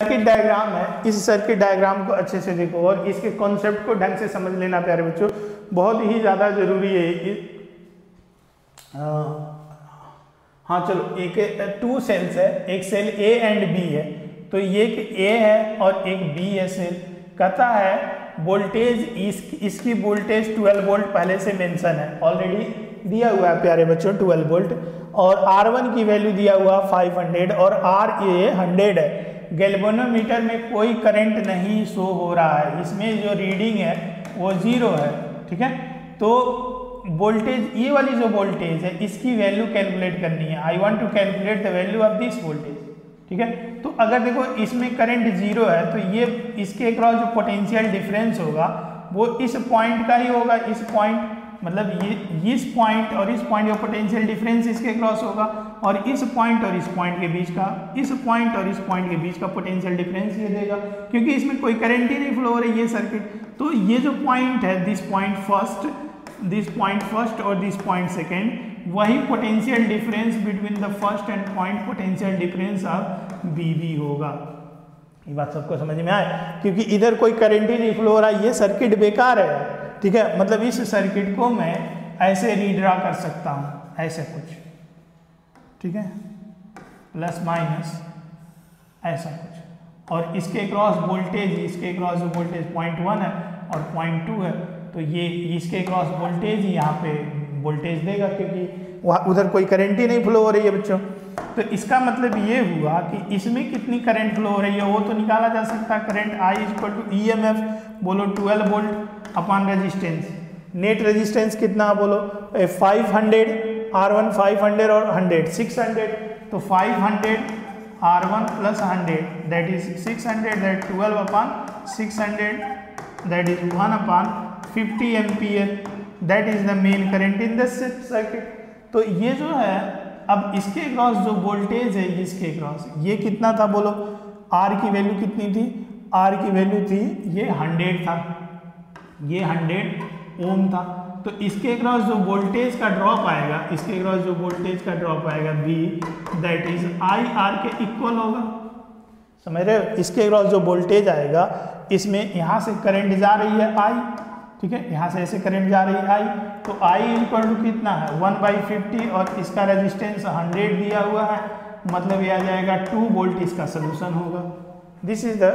Circuit diagram है इस circuit diagram को अच्छे से देखो और इसके कॉन्सेप्ट को ढंग से समझ लेना प्यारे बच्चों। बहुत ही ज़्यादा ज़रूरी है आ, हाँ चलो एक टू सेल्स है एक सेल ए एंड बी है। तो ये एक ए है और एक बी है सेल कहता है वोल्टेज इस इसकी वोल्टेज 12 वोल्ट पहले से मेंशन है। ऑलरेडी दिया हुआ है प्यारे बच्चों 12 वोल्ट और R1 की वैल्यू दिया हुआ 500 और आर ए हंड्रेड है। गैल्वेनोमीटर में कोई करंट नहीं शो हो रहा है। इसमें जो रीडिंग है, वो ज़ीरो है, ठीक है? तो वोल्टेज, ये वाली जो वोल्टेज है, इसकी वैल्यू कैलकुलेट करनी है। I want to calculate the value of this voltage ठीक है? तो अगर देखो, इसमें करंट ज़ीरो है तो ये, इसके अक्रॉस जो पोटेंशियल डिफरेंस होगा, वो इस पॉइंट का ही होगा, इस पॉइंट मतलब ये, इस पॉइंट और इस पॉइंट का पोटेंशियल डिफरेंस इसके क्रॉस होगा और इस पॉइंट और इस पॉइंट के बीच का, इस पॉइंट और इस पॉइंट के बीच का पोटेंशियल डिफरेंस ये देगा। क्योंकि इसमें कोई करंट ही नहीं फ्लो हो रही है सर्किट तो ये जो पॉइंट है this point first this point first और दिस पॉइंट सेकेंड वही potential difference between the first end point potential difference of B होगा। ये बात सबको समझ में आए? क्योंकि इधर कोई करंट ही नहीं फ्लो हो रहा है ये सर्किट बेकार है। ठीक है? मतलब इस सर्किट को मैं ऐसे रीड्रा कर सकता हूँ, ऐसे कुछ। ठीक है? प्लस माइनस ऐसा कुछ। और इसके क्रॉस वोल्टेज इसके क्रॉस वोल्टेज पॉइंट वन है और पॉइंट टू है। तो ये, इसके क्रॉस वोल्टेज यहाँ पे वोल्टेज देगा क्योंकि वहाँ उधर कोई करंट ही नहीं फ्लो हो रही है बच्चों। तो इसका मतलब ये हुआ कि इसमें कितनी करंट फ्लो हो रही है, वो तो निकाला जा सकता current I is equal to E M बोलो twelve volt upon resistance net resistance कितना बोलो? Five hundred R one five hundred और हंड्रेड सिक्स हंड्रेड तो five hundred R one plus hundred that is six hundred that twelve upon six hundred that is one upon fifty ampere that is the main current in this circuit तो ये जो है अब इसके cross जो voltage है, इसके cross ये कितना था बोलो? आर की वैल्यू कितनी थी? आर की वैल्यू थी, ये हंड्रेड था। ये हंड्रेड ओम था। तो इसके क्रॉस जो वोल्टेज का ड्रॉप आएगा, इसके क्रॉस जो वोल्टेज का ड्रॉप आएगा B that is I R के इक्वल होगा। समझ रहे हो? इसके क्रॉस जो वोल्टेज आएगा, इसमें यहाँ से करंट जा रही है आई ठीक है? यहाँ से ऐसे करंट जा रही है आई तो आई इक्वल टू कितना है? वन बाई फिफ्टी और इसका रेजिस्टेंस हंड्रेड दिया हुआ है। मतलब ये आ जाएगा टू वोल्ट इसका सोल्यूशन होगा। This is the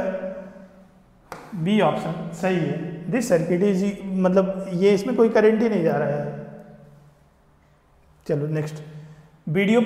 B option सही है। दिस सर्किट इज़ मतलब ये इसमें कोई करंट ही नहीं जा रहा है। चलो नेक्स्ट वीडियो